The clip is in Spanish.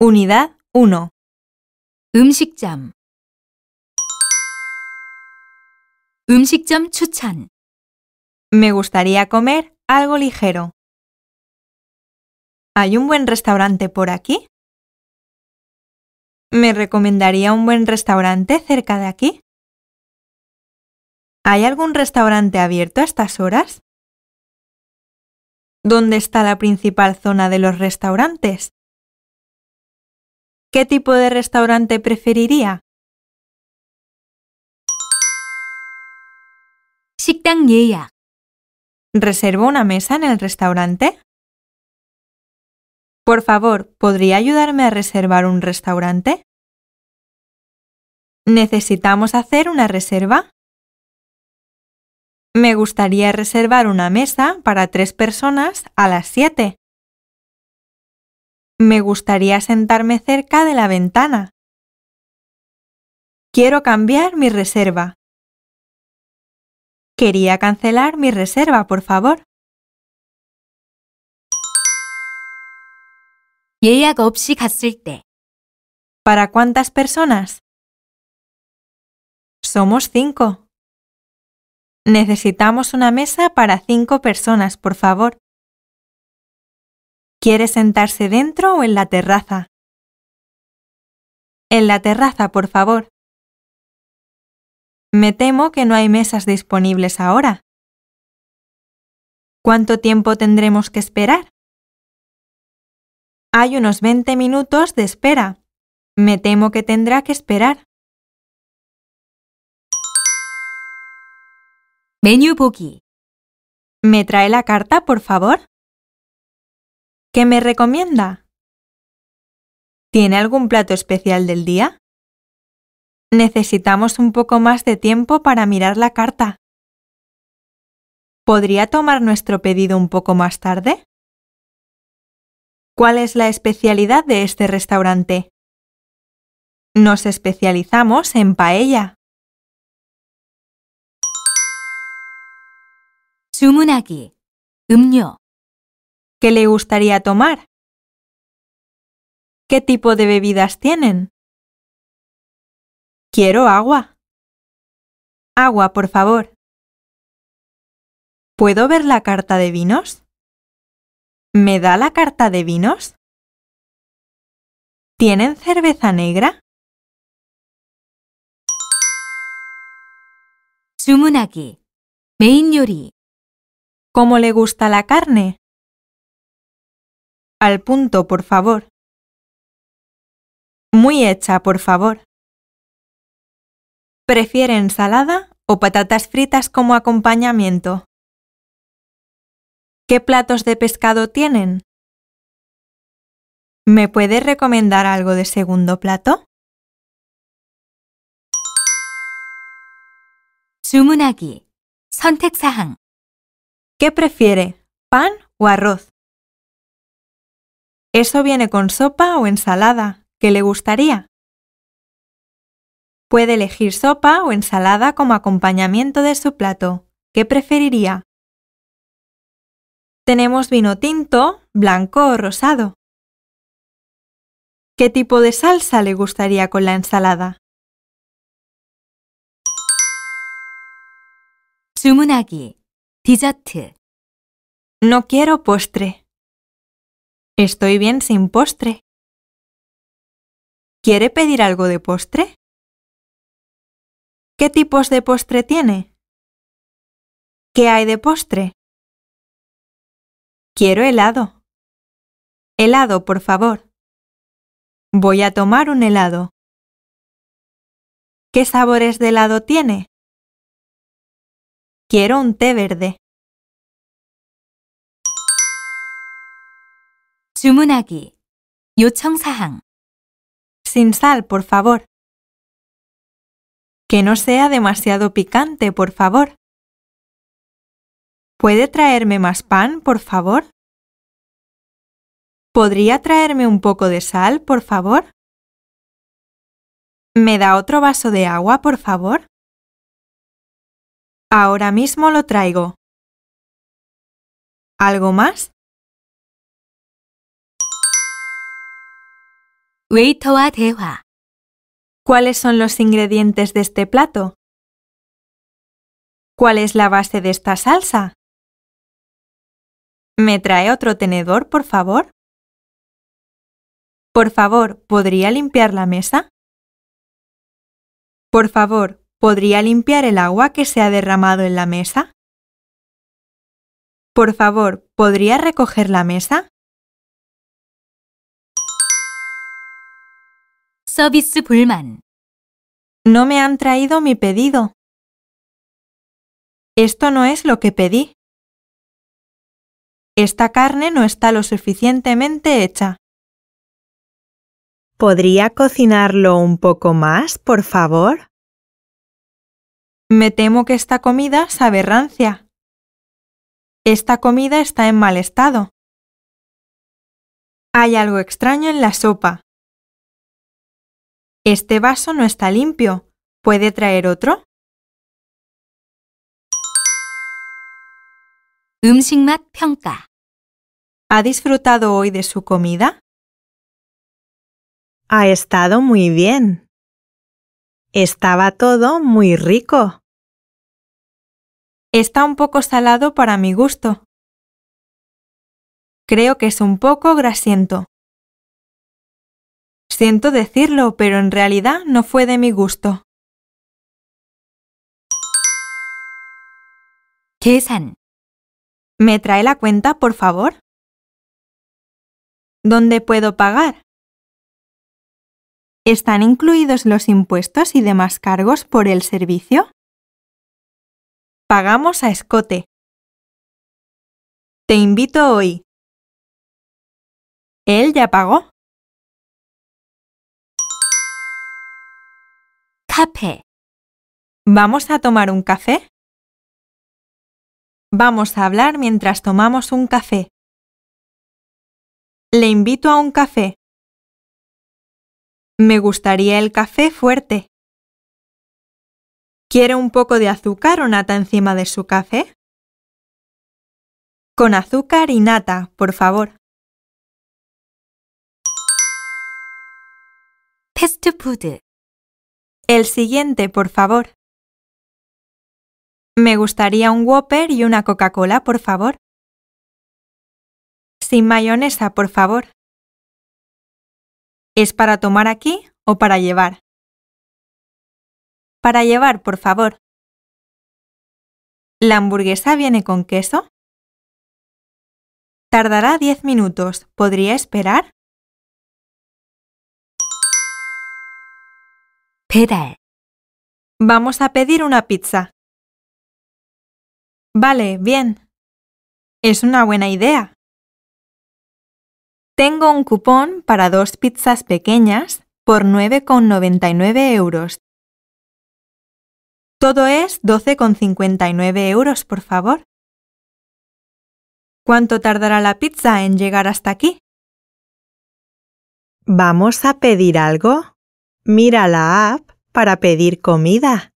Unidad 1. 음식점 음식점 추천 Me gustaría comer algo ligero. ¿Hay un buen restaurante por aquí? ¿Me recomendaría un buen restaurante cerca de aquí? ¿Hay algún restaurante abierto a estas horas? ¿Dónde está la principal zona de los restaurantes? ¿Qué tipo de restaurante preferiría? 식당 예약 ¿Reservo una mesa en el restaurante? Por favor, ¿podría ayudarme a reservar un restaurante? ¿Necesitamos hacer una reserva? Me gustaría reservar una mesa para tres personas a las 7. Me gustaría sentarme cerca de la ventana. Quiero cambiar mi reserva. Quería cancelar mi reserva, por favor. 예약 없이 갔을 때 ¿Para cuántas personas? Somos cinco. Necesitamos una mesa para cinco personas, por favor. ¿Quiere sentarse dentro o en la terraza? En la terraza, por favor. Me temo que no hay mesas disponibles ahora. ¿Cuánto tiempo tendremos que esperar? Hay unos 20 minutos de espera. Me temo que tendrá que esperar. Menú Me trae la carta, por favor. ¿Qué me recomienda? ¿Tiene algún plato especial del día? Necesitamos un poco más de tiempo para mirar la carta. ¿Podría tomar nuestro pedido un poco más tarde? ¿Cuál es la especialidad de este restaurante? Nos especializamos en paella. 주문하기 음료 ¿Qué le gustaría tomar? ¿Qué tipo de bebidas tienen? Quiero agua. Agua, por favor. ¿Puedo ver la carta de vinos? ¿Me da la carta de vinos? ¿Tienen cerveza negra? 주문하기 메인 요리 ¿Cómo le gusta la carne? Al punto, por favor. Muy hecha, por favor. ¿Prefiere ensalada o patatas fritas como acompañamiento? ¿Qué platos de pescado tienen? ¿Me puede recomendar algo de segundo plato? 주문하기 선택사항 ¿Qué prefiere, pan o arroz? ¿Eso viene con sopa o ensalada? ¿Qué le gustaría? Puede elegir sopa o ensalada como acompañamiento de su plato. ¿Qué preferiría? Tenemos vino tinto, blanco o rosado. ¿Qué tipo de salsa le gustaría con la ensalada? 주문하기 디저트 No quiero postre. Estoy bien sin postre. ¿Quiere pedir algo de postre? ¿Qué tipos de postre tiene? ¿Qué hay de postre? Quiero helado. Helado, por favor. Voy a tomar un helado. ¿Qué sabores de helado tiene? Quiero un té verde. 주문하기 요청사항 Sin sal, por favor. Que no sea demasiado picante, por favor. ¿Puede traerme más pan, por favor? ¿Podría traerme un poco de sal, por favor? ¿Me da otro vaso de agua, por favor? Ahora mismo lo traigo. ¿Algo más? 웨이터와 대화. ¿Cuáles son los ingredientes de este plato? ¿Cuál es la base de esta salsa? ¿Me trae otro tenedor, por favor? Por favor, ¿podría limpiar la mesa? Por favor, ¿podría limpiar el agua que se ha derramado en la mesa? Por favor, ¿podría recoger la mesa? 서비스 불만. No me han traído mi pedido. Esto no es lo que pedí. Esta carne no está lo suficientemente hecha. ¿Podría cocinarlo un poco más, por favor? Me temo que esta comida sabe rancia. Esta comida está en mal estado. Hay algo extraño en la sopa. Este vaso no está limpio. ¿Puede traer otro? 음식 맛 평가. ¿Ha disfrutado hoy de su comida? Ha estado muy bien. Estaba todo muy rico. Está un poco salado para mi gusto. Creo que es un poco grasiento. Siento decirlo, pero en realidad no fue de mi gusto. 계산. ¿Me trae la cuenta, por favor? ¿Dónde puedo pagar? ¿Están incluidos los impuestos y demás cargos por el servicio? Pagamos a escote. Te invito hoy. ¿Él ya pagó? 카페. ¿Vamos a tomar un café? Vamos a hablar mientras tomamos un café. Le invito a un café. Me gustaría el café fuerte. ¿Quiere un poco de azúcar o nata encima de su café? Con azúcar y nata, por favor. 패스트푸드. el siguiente, por favor. Me gustaría un Whopper y una Coca-Cola, por favor. Sin mayonesa, por favor. ¿Es para tomar aquí o para llevar? Para llevar, por favor. ¿La hamburguesa viene con queso? Tardará 10 minutos. ¿Podría esperar? 배달. Vamos a pedir una pizza. Vale, bien. Es una buena idea. Tengo un cupón para dos pizzas pequeñas por 9,99 euros. Todo es 12,59 euros, por favor. ¿Cuánto tardará la pizza en llegar hasta aquí? ¿Vamos a pedir algo? Mira la app para pedir comida.